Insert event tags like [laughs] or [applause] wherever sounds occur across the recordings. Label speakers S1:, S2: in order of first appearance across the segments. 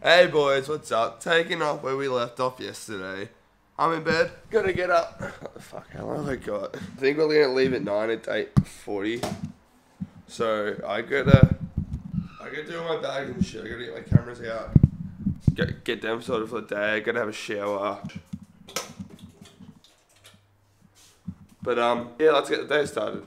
S1: Hey boys, what's up? Taking off where we left off yesterday. I'm in bed. Gotta get up. The fuck? How long have I got? I think we're gonna leave at nine at eight forty. So I gotta, I gotta do my bags and shit. I gotta get my cameras out. Get get them sorted for the day. I gotta have a shower. But um, yeah, let's get the day started.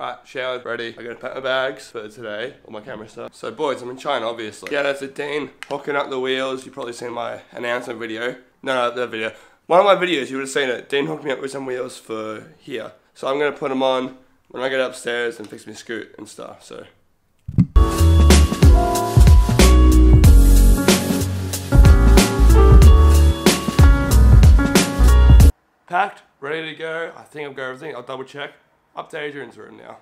S1: Alright, showered, ready. I gotta pack my bags for today, all my camera stuff. So boys, I'm in China, obviously. Yeah, that's a Dean hooking up the wheels. You've probably seen my announcement video. No, no, the video. One of my videos, you would have seen it. Dean hooked me up with some wheels for here. So I'm gonna put them on when I get upstairs and fix my scoot and stuff, so. Packed, ready to go. I think I've got everything. I'll double check. Up to Adrian's room now.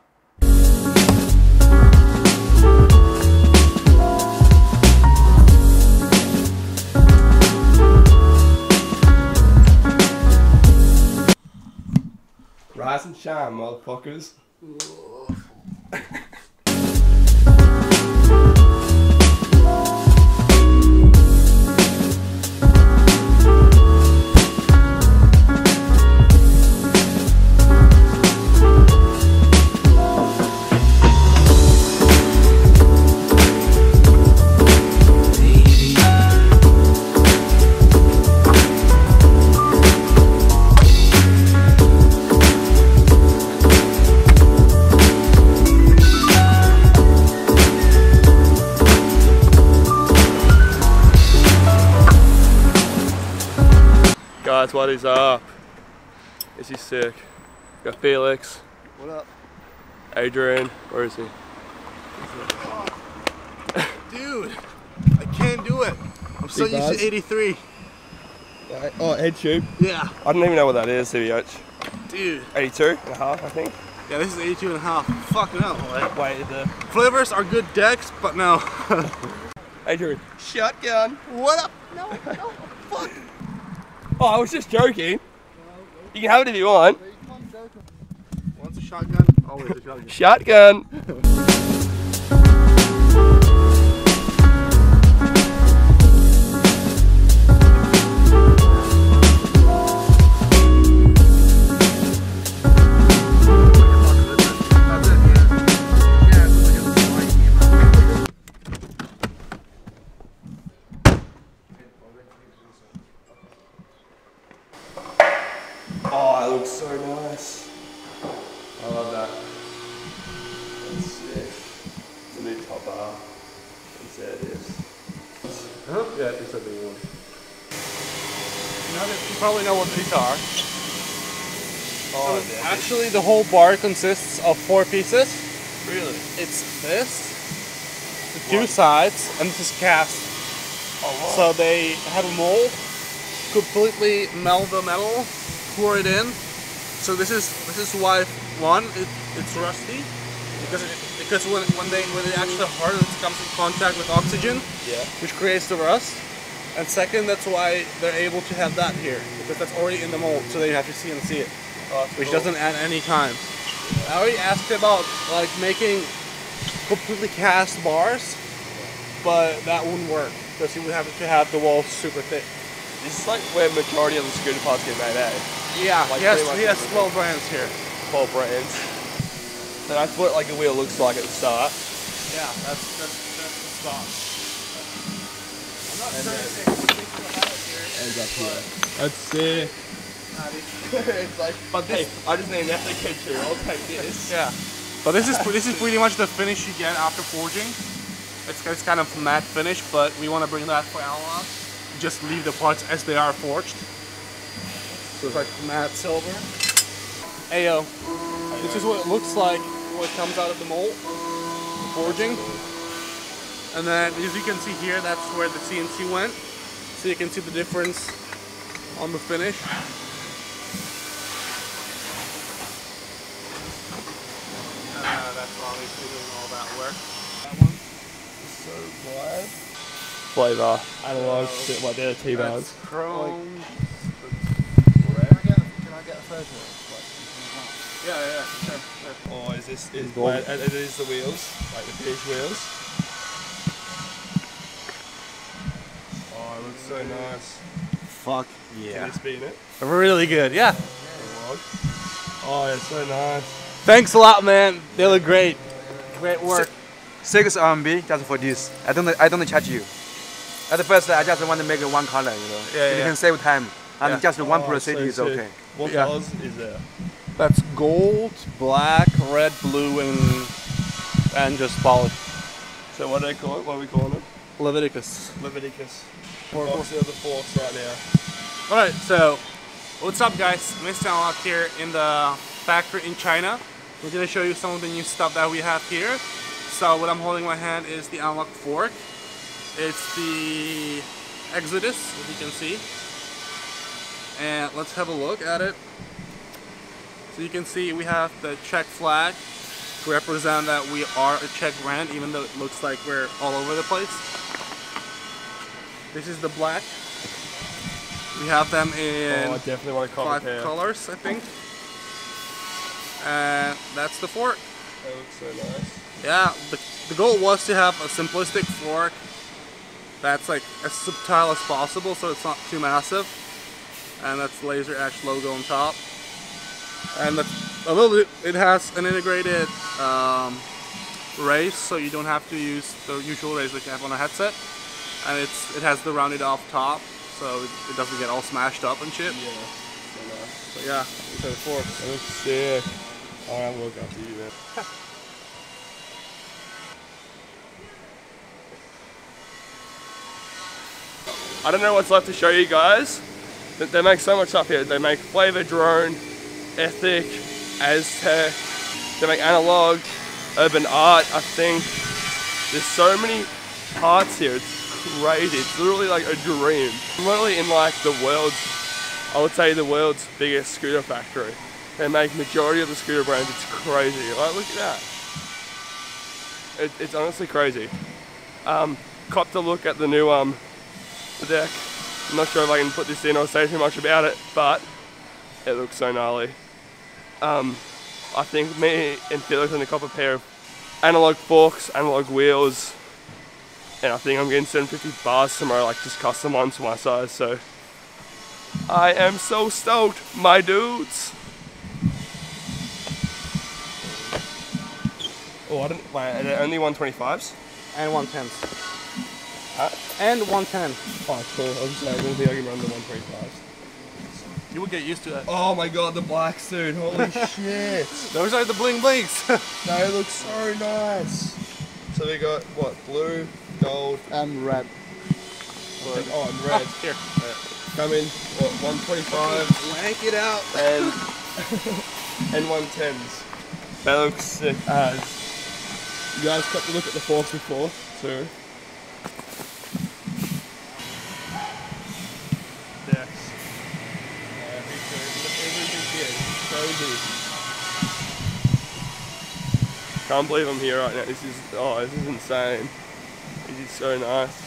S1: Rise and shine, motherfuckers. Guys, what uh, is up? Is he sick? Got Felix,
S2: What up?
S1: Adrian, where is he?
S2: Dude, I can't do it. I'm so used to 83.
S1: Oh, head tube.
S2: Yeah,
S1: I don't even know what that is, CBH.
S2: dude.
S1: 82 and a half, I think.
S2: Yeah, this is 82 and a half. Fucking hell. Like,
S1: Wait, the
S2: flavors are good decks, but no. [laughs]
S1: Adrian. Shotgun.
S2: what up? No, no, fuck.
S1: Oh, I was just joking. You can have it if you want.
S2: Once a shotgun, always a shotgun.
S1: Shotgun. [laughs]
S2: Huh? Yeah, I think so. You you probably know what these are.
S1: Oh,
S2: So actually, the whole bar consists of four pieces.
S1: really?
S2: It's this, the two sides, and this is cast.
S1: Oh, wow.
S2: So they have a mold, completely melt the metal, pour it in. So this is this is why one it, it's rusty because it, because when, when they when it actually hardens it comes in contact with oxygen,
S1: yeah.
S2: which creates the rust. And second, that's why they're able to have that here because that's already in the mold, so they have to see and see it,
S1: Oh,
S2: which
S1: cool.
S2: doesn't add any time. I already asked about like making completely cast bars, but that wouldn't work because you would have to have the walls super thick.
S1: This is like where majority of the scooter parts get made, eh?
S2: Yeah,
S1: Like
S2: he has, he has 12 brands here.
S1: 12 brands. And that's what like a wheel looks like at the start.
S2: Yeah, that's that's that's the stock. I'm not
S1: And
S2: sure
S1: then-
S2: if they have it here.
S1: Ends up here. Let's see. [laughs] it's like, but hey, I just need an ethic picture. I'll take this.
S2: Yeah, but this is this is pretty much the finish you get after forging. It's, it's kind of matte finish, but we want to bring that for analog. Just leave the parts as they are forged. So it's like matte silver. Ayo, this is what it looks like when it comes out of the mold, the forging. And then as you can see here, that's where the CNC went. So you can see the difference on the finish. Uh, that's obviously doing all that work. That one.
S1: So wide. Flavor. Analog. Like they're T-bars.
S2: That's chrome.
S3: Can I get, can I get a
S2: Yeah, yeah, sure, sure.
S1: Oh, is this is
S3: Gold.
S1: wait, it is the wheels, like the pitch wheels. Oh, it looks so nice.
S3: Fuck yeah.
S1: Can
S3: yeah.
S1: you spin it?
S2: Really good, yeah.
S1: Oh, it's so nice.
S2: Thanks a lot, man. They look great. Great work.
S3: Six RMB um, just for this. I don't I don't charge you. At the first I just want to make it one color, you know.
S2: Yeah,
S3: you
S2: yeah.
S3: can save time. And
S2: Yeah.
S3: just one
S1: Oh,
S3: procedure
S1: so
S3: is okay.
S1: What
S2: Yeah.
S1: colours is there?
S2: That's gold, black, red, blue, and and just polished.
S1: So what do they call it? What are we calling it?
S2: Leviticus.
S1: Leviticus. Forks are the forks right now.
S2: All right, so what's up, guys? Mr. Analog here in the factory in China. We're gonna show you some of the new stuff that we have here. So what I'm holding in my hand is the Analog fork. It's the Exodus, as you can see. And let's have a look at it. So you can see we have the Czech flag to represent that we are a Czech brand, even though it looks like we're all over the place. This is the black. We have them in
S1: oh, I definitely want copper
S2: five
S1: pair.
S2: colors, I think. And that's the fork.
S1: That looks so nice.
S2: Yeah, the, the goal was to have a simplistic fork that's like as subtle as possible so it's not too massive. And that's the Laser Edge logo on top. And that's a little bit, it has an integrated um, race so you don't have to use the usual race that you have on a headset. And it's it has the rounded off top so it, it doesn't get all smashed up and shit.
S1: Yeah. So nice.
S2: So yeah, these are the forks.
S1: Looks sick. I'll have a after you, man. I don't know what's left to show you guys. But they make so much stuff here. They make Flavor Drone, Ethic, Aztec. They make analog, urban art. I think there's so many parts here. It's crazy. It's literally like a dream. I'm literally in like the world's, I would say the world's biggest scooter factory. They make majority of the scooter brands. It's crazy. Like look at that. It, it's honestly crazy. Um, copped a look at the new um, deck. I'm not sure if I can put this in or say too much about it, but it looks so gnarly. Um, I think me and Felix and a copper pair of analog forks, analog wheels, and I think I'm getting 750 bars tomorrow, like just custom ones for my size. So I am so stoked, my dudes. Oh, I don't. Wait, are there only 125s?
S2: And 110.
S1: Huh?
S2: And 110.
S1: Oh, cool. I was just saying, I didn't think I can run the 125s.
S2: You would get used to that.
S1: Oh my god, the black dude. Holy [laughs] shit.
S2: Those are the bling blings. [laughs]
S1: They look so nice. So we got what? Blue, gold,
S3: And red.
S1: oh, and red. [laughs]
S2: Here.
S1: Come in, what, 125
S2: Blank it out.
S1: and and 110s. That looks sick as. You guys got to look at the forks before, too. Yes too. Can't believe I'm here right now. This is, oh, this is insane. This is so nice.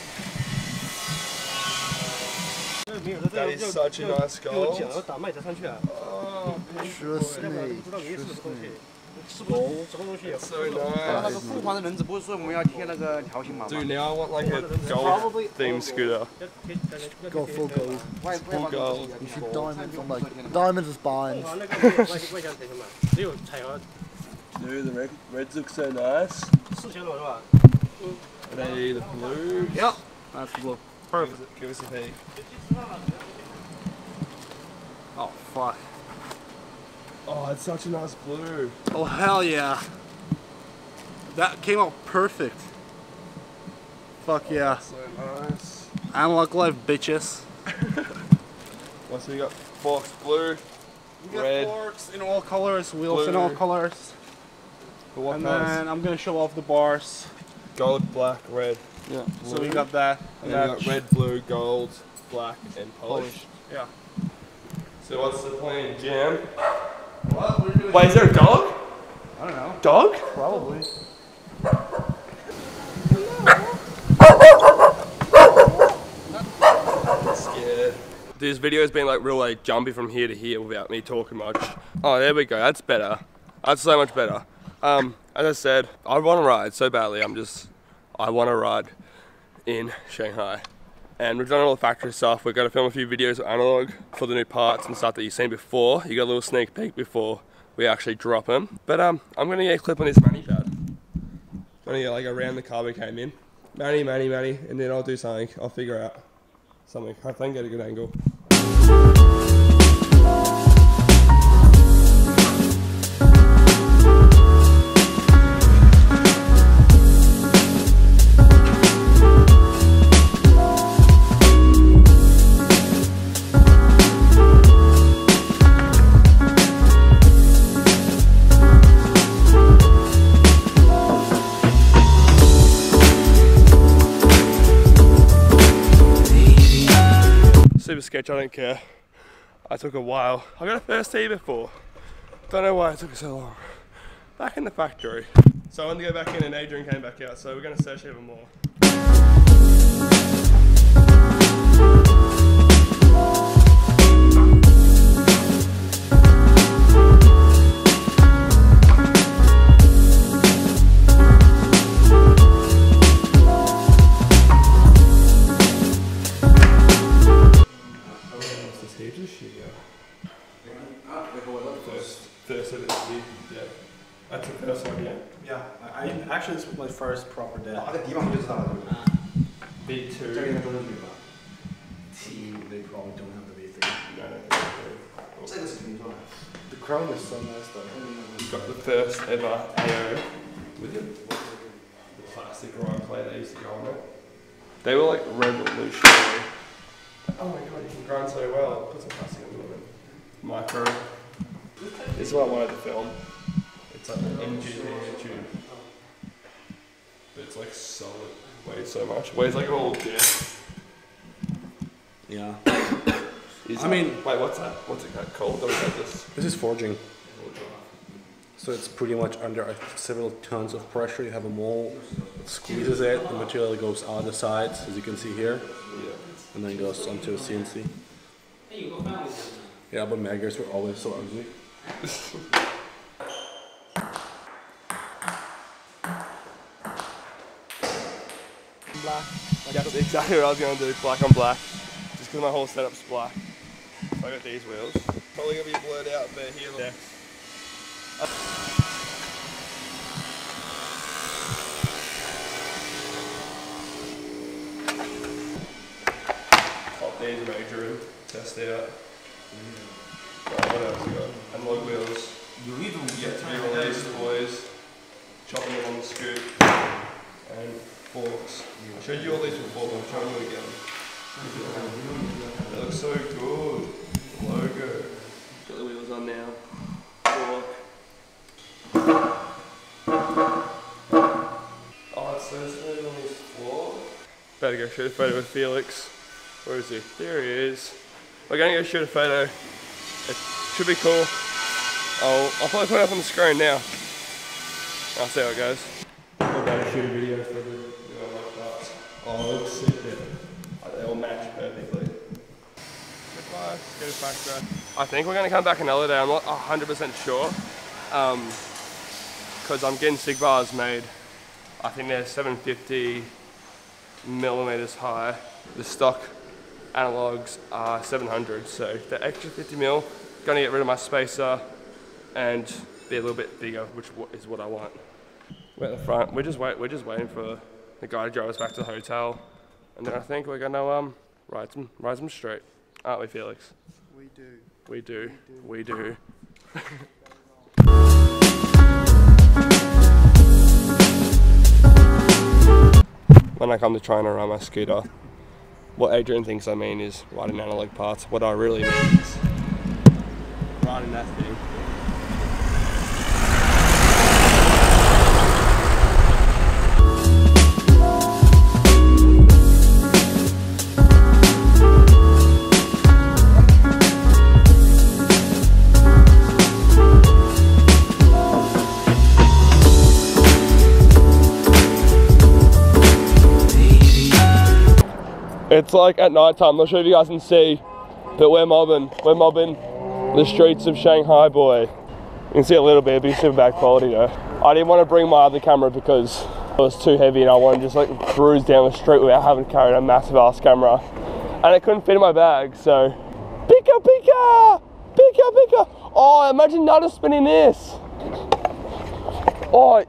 S1: That is such a nice
S4: goal.
S1: Oh,
S4: trust me, trust me. 吃不懂什么东西。
S1: so
S3: 那
S1: nice.
S3: 个凤凰的轮子不是说我们要贴那个条形码吗？
S1: Dude, now I want like a gold themed scooter.
S4: Go full gold.
S3: 外外环
S1: gold.
S4: You should diamonds on like diamonds is binds.
S5: 那个外外向等什么？只有彩盒
S1: Dude, the red, reds look so nice.
S5: 四千多是吧？
S1: Are they the blue?
S2: Yep. That's the blue.
S1: Perfect. Give us a peek.
S2: Oh, fuck.
S1: Oh, it's such a nice blue.
S2: Oh, hell yeah. That came out perfect. Fuck yeah.
S1: Oh, so nice.
S2: Analog life, bitches. [laughs]
S1: What's we got forks blue.
S2: We got
S1: Red.
S2: forks in all colors, wheels in all colors. And then I'm gonna show off the bars.
S1: Gold, black, red.
S2: Yeah. So we
S1: Blue.
S2: got that.
S1: And then we got red, blue, gold, black, and polished.
S2: Yeah.
S1: So what's the plan, Jam?
S2: What? We're doing
S1: Wait, is there a dog?
S2: I don't know.
S1: Dog?
S2: Probably.
S1: Scared. This video's been like real like jumpy from here to here without me talking much. Oh, there we go. That's better. That's so much better. Um, as I said, I want to ride so badly. I'm just, I want to ride in Shanghai. And we've done all the factory stuff. We're to film a few videos of analog for the new parts and stuff that you've seen before. You got a little sneak peek before we actually drop them. But um, I'm going to get a clip on this Manny pad. I'm to get like around the car we came in. Manny, Manny, Manny, and then I'll do something. I'll figure out something. I think get a good angle. Sketch, I don't care. I took a while. I got a first tee before. Don't know why it took so long. Back in the factory. So I wanted to go back in and Adrian came back out, so we're gonna search even more. Can grind so well. Put some plastic on it. Micro. This is what I wanted to film. It's like an engineer tube. But it's like solid. Weighs so much. Weighs like a whole disc.
S5: Yeah.
S1: Is
S5: I mean-
S1: wait, what's that? What's it got called? Don't know this.
S5: This is forging. So it's pretty much under several tons of pressure. You have a mold, squeezes it, the material goes out the sides, as you can see here,
S1: Yeah.
S5: And then goes onto a CNC. Yeah, but Maggers were always so ugly.
S1: Black. That's exactly what I was going to do, black on black. Just because my whole setup's black. So I got these wheels. Probably going to be blurred out, but here, look. Major it test out. Right, what else we got? Analog wheels. You even Yet to be released, boys. Chopping them on the scoop. And forks. I showed you all these before, but I'm showing you again. They look so good. Logo. Got the wheels on now. Fork. Oh, it's so smooth on this floor. Better go shoot a photo with Felix. Where is he? There he is. We're going to go shoot a photo. It should be cool. I'll, I'll probably put it up on the screen now. I'll see how it goes. We're to shoot a video for the the analog parts. Oh, it looks sick there. They all match perfectly. Goodbye. Go to factory. I think we're going to come back another day. I'm not 100% sure. Um, because I'm getting sig bars made. I think they're 750 millimeters high. The stock analogs are 700. So the extra 50 mil, going to get rid of my spacer and be a little bit bigger, which is what I want. We're at the front. We're just wait. We're just waiting for the guy to drive us back to the hotel, and then I think we're gonna um ride some ride some straight, aren't we, Felix?
S4: We do.
S1: We do. We do. [laughs] when I come to trying to run my scooter, what Adrian thinks I mean is riding analog parts. What I really mean is riding that thing. It's like at night time. I'm not sure if you guys can see. But we're mobbing. We're mobbing the streets of Shanghai, boy. You can see a little bit, it'd be super bad quality though. I didn't want to bring my other camera because it was too heavy and I wanted to just like cruise down the street without having to carry a massive ass camera. And it couldn't fit in my bag, so. Pika pika! Pika pika! Oh, imagine Nutter spinning this. Oh,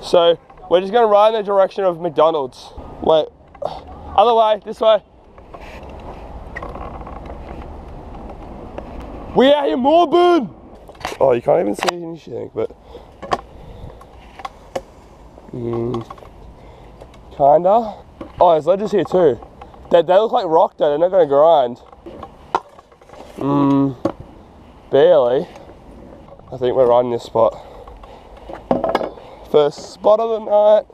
S1: so we're just gonna ride in the direction of McDonald's. Wait, other way, this way. We out here mobbing! Oh, you can't even see anything, but. Mm, kinda. Oh, there's ledges here too. They, they look like rock though, they're not gonna grind. Mmm, barely. I think we're riding this spot. First spot of the night.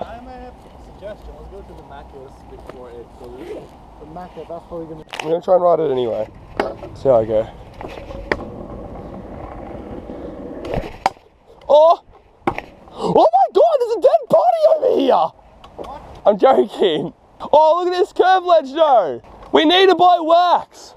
S4: I might have a suggestion. Let's go to the Macca's before it goes. The Macca, that's probably gonna.
S1: I'm gonna try and ride it anyway. See how I go. Oh! Oh my god, there's a dead body over here! I'm joking. Oh, look at this curve ledge though. We need to buy wax.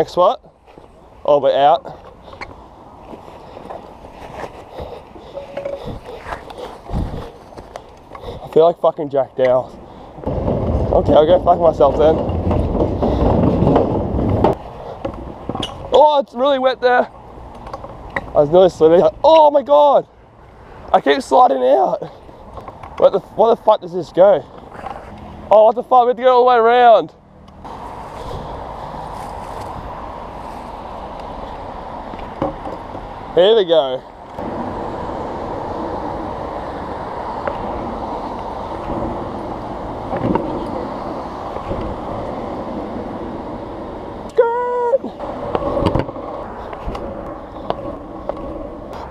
S1: Next what? Oh, we're out. I feel like fucking Jack Dowd. Okay, I'll go fuck myself then. Oh, it's really wet there. I was nearly slipping. Oh my god! I keep sliding out. What the, what the fuck does this go? Oh, what the fuck? We have to go all the way around. Here we go.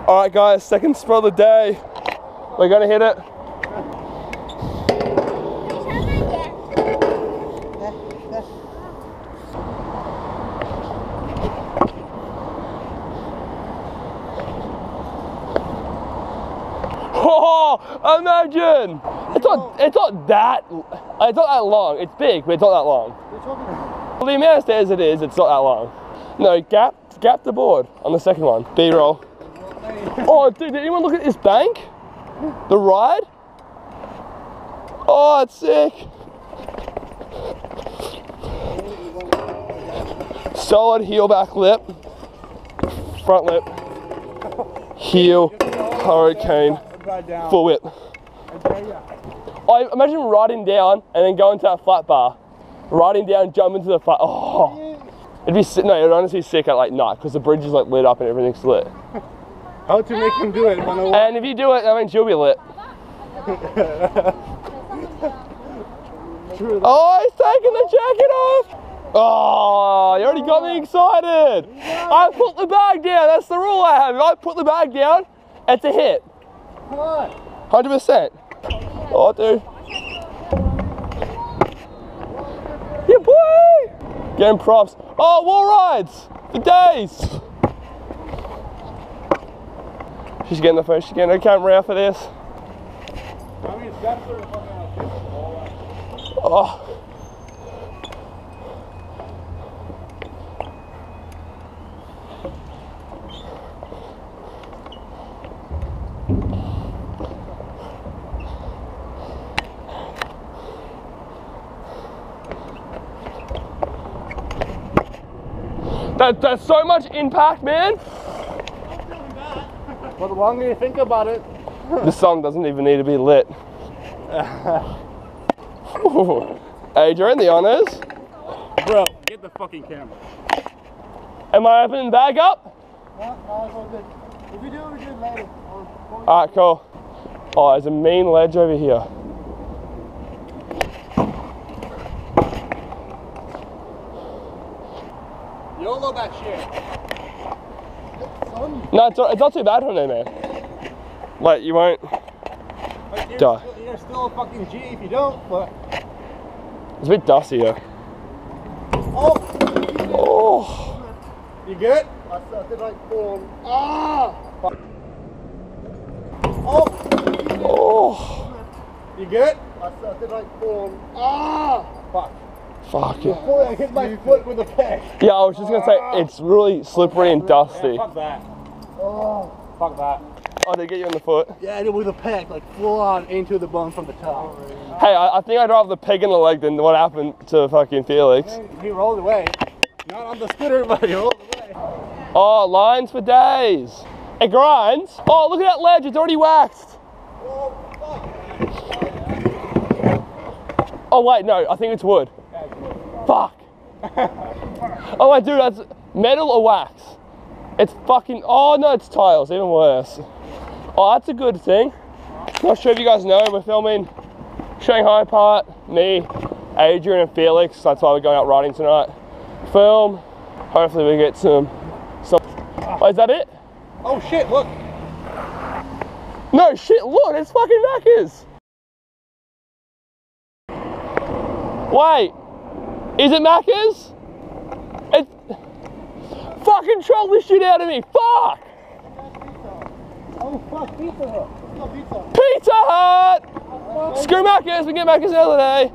S1: All right, guys, second spot of the day. We're gonna hit it. Oh, imagine! It's not. It's not that. It's not that long. It's big, but it's not that long. Well, the amount of stairs it is, it's not that long. No, gap, gap the board on the second one. B roll. Oh, dude, did anyone look at this bank? The ride? Oh, it's sick. Solid heel back lip, front lip, heel, hurricane, full whip. I imagine riding down and then going to that flat bar, riding down, jumping to the flat. Oh, [laughs] it'd be sick. No, it'd honestly be sick at like night because the bridge is like lit up and everything's lit. [laughs]
S4: How to make him do it?
S1: And if you do it, that means you'll be lit. [laughs] Oh, he's taking the jacket off. Oh, you already got me excited. I put the bag down. That's the rule I have. If I put the bag down, it's a hit.
S4: Come on.
S1: 100%. Oh, dude. Yeah, boy. Getting props. Oh, wall rides for days. She's getting the first, She's getting her camera out for this.
S4: I mean, that's sort of fucking like
S1: Oh. That, that's so much impact, man.
S4: But the longer you think about it, [laughs]
S1: This song doesn't even need to be lit. [laughs] Adrian, the honors.
S2: Bro, get the fucking camera.
S1: Am I opening the bag up?
S4: no, it's all good. If we do we do it later.
S1: Alright, cool. Oh, there's a mean ledge over here.
S2: Shit.
S1: No, it's not, it's not too bad from there, man. Like, you won't.
S4: Like, you're,
S1: Duh.
S4: still, you're still a fucking G if you don't, but
S1: It's a bit dusty though.
S4: Oh!
S1: Oh,
S4: You good? I started like falling. Ah! Oh!
S1: oh,
S4: You good? I started like falling. Ah! Fuck.
S1: Fuck it.
S4: Boy, I hit my foot with a peg.
S1: Yeah, I was just gonna say it's really slippery and dusty.
S2: Fuck that. Oh. Fuck that.
S1: Oh, they get you in the foot.
S4: Yeah, it was a peg, like full on into the bone from the top.
S1: Hey, I, I think I'd rather the peg in the leg than what happened to fucking Felix.
S4: He rolled away. Not on the scooter, but he rolled away.
S1: Oh, lines for days. It grinds. Oh, look at that ledge. It's already waxed. Oh, fuck. Oh, wait, no. I think it's wood. Fuck. [laughs] Oh, wait, dude, that's metal or wax? It's fucking. Oh, no, it's tiles. Even worse. Oh, that's a good thing. Not sure if you guys know, we're filming Shanghai part. Me, Adrian, and Felix. That's why we're going out riding tonight. Film. Hopefully, we get some. some. Oh, is that it?
S4: Oh shit, look.
S1: No shit, look, it's fucking Macca's. Wait, is it Macca's? It fucking troll the shit out of me. Fuck!
S4: Oh fuck, pizza hut. Pizza.
S1: Pizza Hut! Screw Macca's, we get Macca's the other day.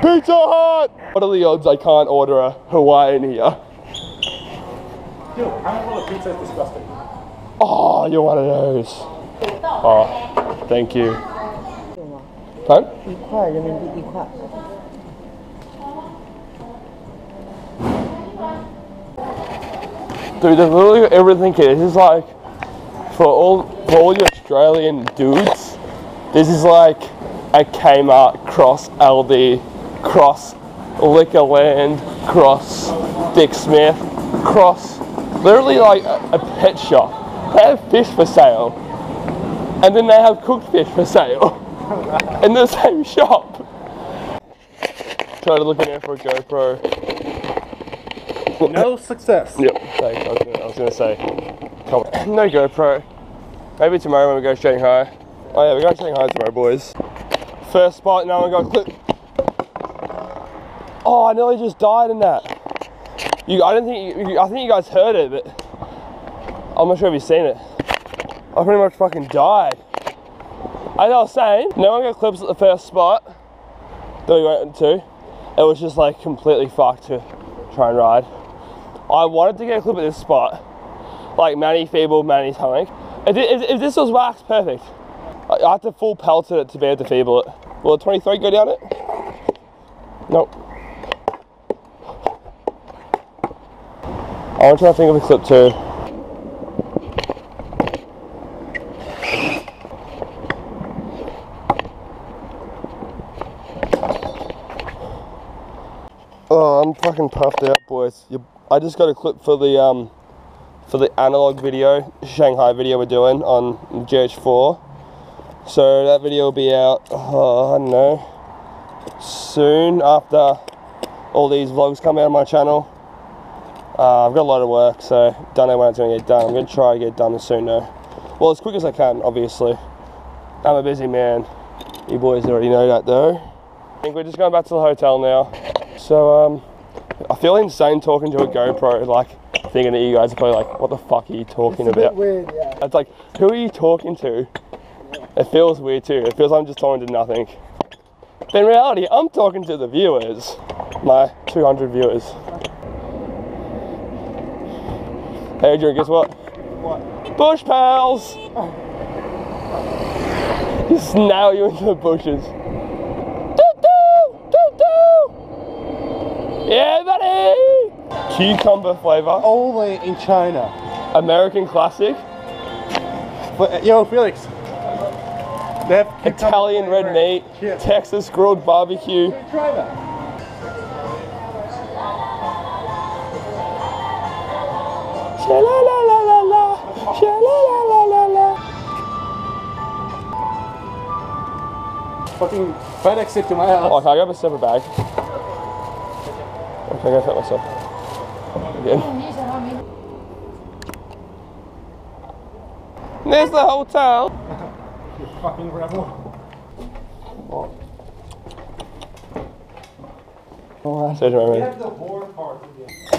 S1: Pizza Hut! What are the odds I can't order a Hawaiian here?
S2: Dude, pineapple pizza is disgusting.
S1: Oh, you're one of those. Oh, thank you. Pardon? Dude, there's literally everything here. This is like for all for all you Australian dudes. This is like a Kmart cross Aldi cross Liquorland cross Dick Smith cross literally like a, a pet shop. They have fish for sale, and then they have cooked fish for sale [laughs] in the same shop. Try to look in there for a GoPro.
S2: No success.
S1: Yep, thanks. I was gonna, I was gonna say, [coughs] no GoPro. Maybe tomorrow when we go to Shanghai. Oh yeah, we're going to Shanghai tomorrow, boys. First spot, no one got clip. Oh, I nearly just died in that. You, I don't think you, I think you guys heard it, but I'm not sure if you've seen it. I pretty much fucking died. As I was saying, no one got clips at the first spot that we went to. It was just like completely fucked to try and ride. I wanted to get a clip at this spot, like Manny Feeble, Manny something. If, if, this was wax, perfect. I, I had to full pelt it to be able to feeble it. Will 23 go down it? Nope. I want to try to think of a clip too. Oh, I'm fucking puffed out, boys. You, I just got a clip for the um, for the analog video, Shanghai video we're doing on GH4. So that video will be out. Oh, I don't know. Soon after all these vlogs come out on my channel. Uh, I've got a lot of work, so don't know when it's going to get done. I'm going to try to get done soon though. Well, as quick as I can, obviously. I'm a busy man. You boys already know that though. I think we're just going back to the hotel now. So um, I feel insane talking to a GoPro, like thinking that you guys are probably like, "What the fuck are you talking about?"
S4: Weird, yeah.
S1: It's like, who are you talking to? It feels weird too. It feels like I'm just talking to nothing. But in reality, I'm talking to the viewers, my 200 viewers. Hey, Adrian, guess what?
S4: What?
S1: Bush pals. [laughs] Just nail you into the bushes. Yeah, buddy. Cucumber flavor,
S4: Only in China.
S1: American classic,
S4: But yo, Felix. They have cucumber
S1: Italian red meat,
S4: Yeah.
S1: Texas grilled barbecue.
S4: Try that.
S1: La la la la la, la la la la la.
S4: Fucking FedEx it to my house.
S1: Oh, can I grab a separate bag? I go fit myself? Again. There's the hotel.
S4: you Fucking rebel.
S1: Oh, that's it, I mean.
S2: the board part again.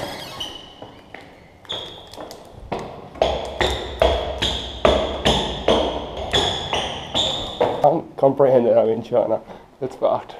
S1: can't comprehend it. I'm in China. It's fucked.